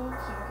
心情